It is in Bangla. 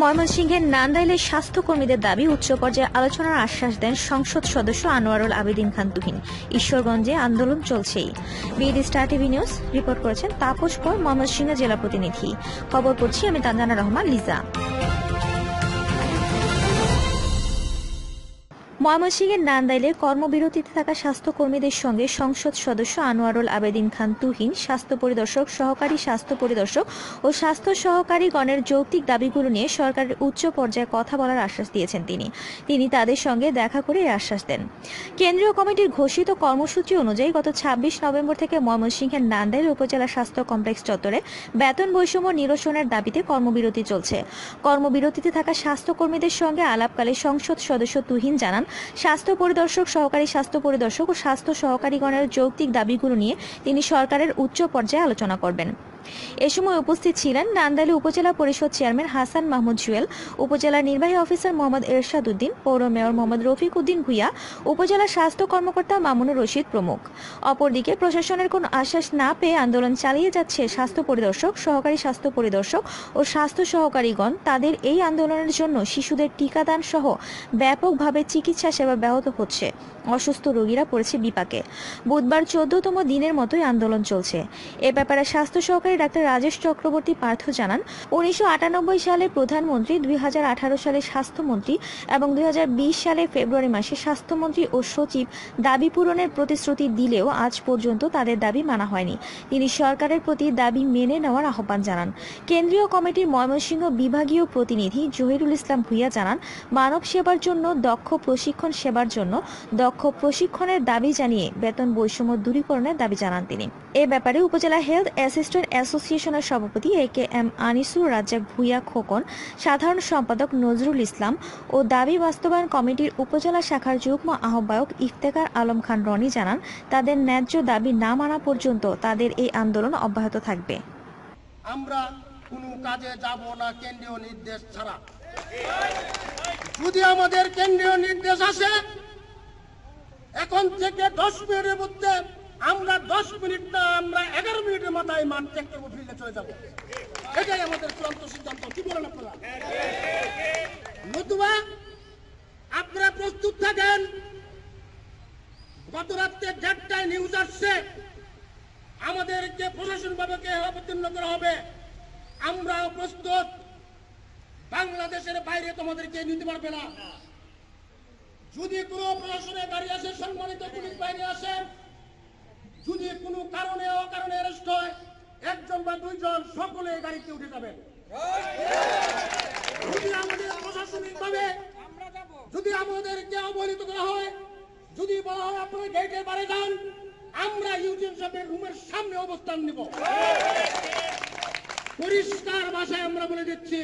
ময়মনসিংহের নান্দাইলে স্বাস্থ্যকর্মীদের দাবি, উচ্চ পর্যায়ে আলোচনার আশ্বাস দেন সংসদ সদস্য আনোয়ারুল আবেদিন খান তুহিন। ঈশ্বরগঞ্জে আন্দোলন চলছেই। BD star TV news report করেছেন তাপস কর, ময়মনসিংহ জেলা প্রতিনিধি। খবর পড়ছি আমি তানজানা রহমান, লিজা। ময়মনসিংহের নান্দাইলে কর্মবিরতিতে থাকা স্বাস্থ্যকর্মীদের সঙ্গে সংসদ সদস্য আনোয়ারুল আবেদিন খান তুহিন, স্বাস্থ্য পরিদর্শক, সহকারী স্বাস্থ্য পরিদর্শক ও স্বাস্থ্য সহকারী গণের যৌক্তিক দাবিগুলো নিয়ে সরকারের উচ্চ পর্যায়ে কথা বলার আশ্বাস দিয়েছেন তিনি। তিনি তাদের সঙ্গে দেখা করে আশ্বাস দেন। কেন্দ্রীয় কমিটির ঘোষিত কর্মসূচি অনুযায়ী গত ছাব্বিশ নভেম্বর থেকে ময়মনসিংহের নান্দাইল উপজেলা স্বাস্থ্য কমপ্লেক্স চত্বরে বেতন বৈষম্য নিরসনের দাবিতে কর্মবিরতি চলছে। কর্মবিরতিতে থাকা স্বাস্থ্যকর্মীদের সঙ্গে আলাপকালে সংসদ সদস্য তুহিন জানান স্বাস্থ্য পরিদর্শক সহকারী স্বাস্থ্য পরিদর্শক ও স্বাস্থ্য সহকারীগণের যৌক্তিক দাবিগুলো নিয়ে তিনি সরকারের উচ্চ পর্যায়ে আলোচনা করবেন। এ সময় উপস্থিত ছিলেন নান্দাইল উপজেলা পরিষদ চেয়ারম্যান হাসান মাহমুদ জুয়েল, উপজেলা নির্বাহী অফিসার মোহাম্মদ এরশাদ উদ্দিন, পৌর মেয়র মোহাম্মদ রফিক উদ্দিন ভুইয়া, উপজেলা স্বাস্থ্য কর্মকর্তা মামুনুর রশিদ প্রমুখ। অপরদিকে প্রশাসনের কোনো আশ্বাস না পেয়ে আন্দোলন চালিয়ে যাচ্ছে স্বাস্থ্য পরিদর্শক, সহকারী স্বাস্থ্য পরিদর্শক ও স্বাস্থ্য সহকারীগণ। তাদের এই আন্দোলনের জন্য শিশুদের টিকাদান সহ ব্যাপকভাবে চিকিৎসা সেবা ব্যাহত হচ্ছে। অসুস্থ রোগীরা পড়েছে বিপাকে। বুধবার চোদ্দতম দিনের মতোই আন্দোলন চলছে। এ ব্যাপারে স্বাস্থ্য সহকারী ডাক্তার রাজেশ চক্রবর্তী পার্থ জানান, উনিশশো সালে প্রধানমন্ত্রী, দুই সালে স্বাস্থ্যমন্ত্রী এবং দুই সালে ফেব্রুয়ারি মাসে স্বাস্থ্যমন্ত্রী ও সচিব দাবি পূরণের প্রতিশ্রুতি দিলেও আজ পর্যন্ত তাদের দাবি মানা হয়নি। তিনি সরকারের প্রতি দাবি মেনে নেওয়ার আহ্বান জানান। কেন্দ্রীয় কমিটির ময়মনসিংহ বিভাগীয় প্রতিনিধি জহিরুল ইসলাম ভুইয়া জানান, মানব সেবার জন্য, দক্ষ প্রশিক্ষণ সেবার জন্য, দক্ষ প্রশিক্ষণের দাবি জানিয়ে বেতন বৈষম্য দূরীকরণের দাবি জানান তিনি। এ ব্যাপারে উপজেলা হেলথ অ্যাসিস্ট্যান্ট অ্যাসোসিয়েশনের সভাপতি A K M Anisur, Razzak Bhuiyan Khokon, সাধারণ সম্পাদক নজরুল ইসলাম ও দাবি বাস্তবায়ন কমিটির উপজেলা শাখার যুগ্ম আহ্বায়ক ইফতেকার আলম খান রনি জানান, তাদের ন্যায্য দাবি না মানা পর্যন্ত তাদের এই আন্দোলন অব্যাহত থাকবে। আমরা কোনো কাজে যাব না কেন্দ্রীয় নির্দেশ ছাড়া। যদি আমাদের কেন্দ্রীয় নির্দেশ আসে, এখন থেকে দশ মিনিটের মধ্যে আমরা দশ মিনিট না, আমরা মিনিটের মাথায় মাঠ থেকে ফিল্ডে চলে যাব। এটাই আমাদের চূড়ান্ত সিদ্ধান্ত। কি বলেন আপনারা? নতুবা আপনারা প্রস্তুত থাকেন গত রাত্রে দেড়টায় নিউজ আসছে আমাদেরকে প্রশাসন ভাবে অবতীর্ণ করা হবে, আমরাও প্রস্তুত। বাংলাদেশের বাইরে তোমাদেরকে নিতে পারবে না। যদি কোনো প্রশাসনের গাড়ি আসে, সম্মানিত পুলিশ বাহিনী আসে, যদি কোনো কারণে বা দুইজন সকলে এই গাড়িতে উঠে যাবেন। যদি আমাদের প্রশাসনিক ভাবে যদি আমাদেরকে অবহেলিত করা হয়, যদি বলা হয় আপনারা গেটের বারে যান, আমরা ইউজিএম সাহেবের রুমের সামনে অবস্থান নিব। পরিষ্কার ভাষায় আমরা বলে দিচ্ছি